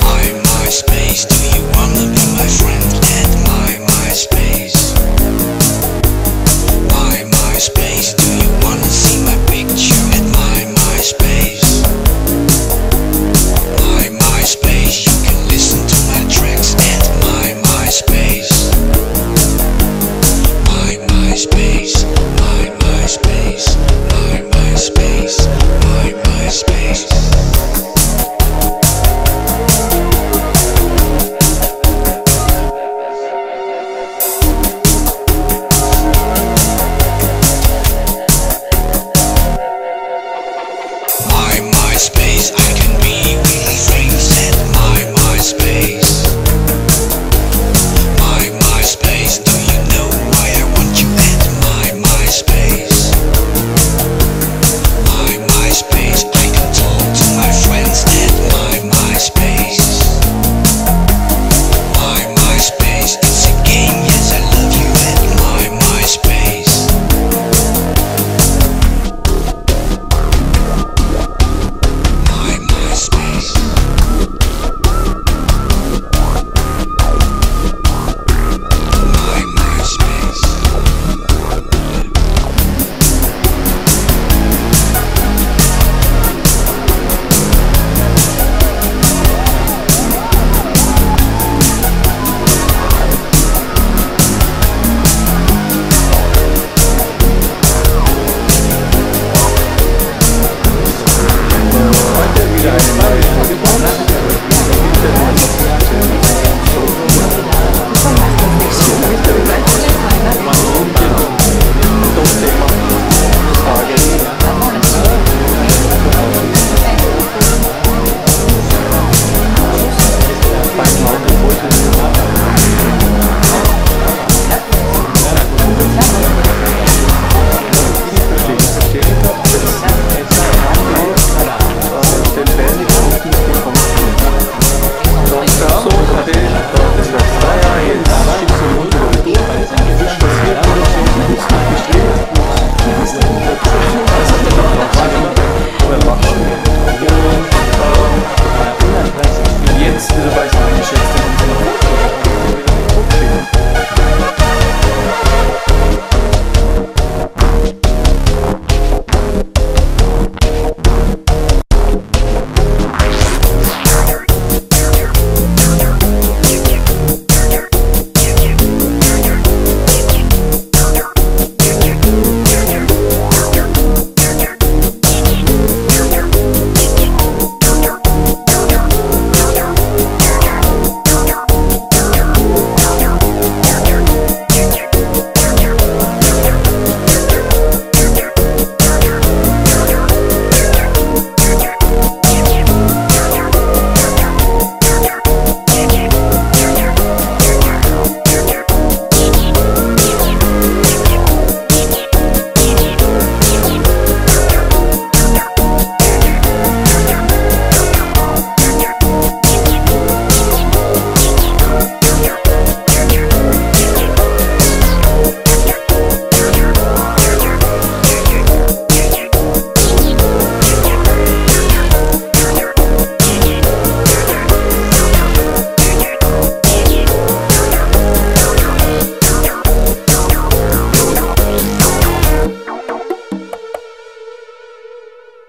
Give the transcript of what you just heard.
my MySpace. Do you wanna be my friend at my MySpace?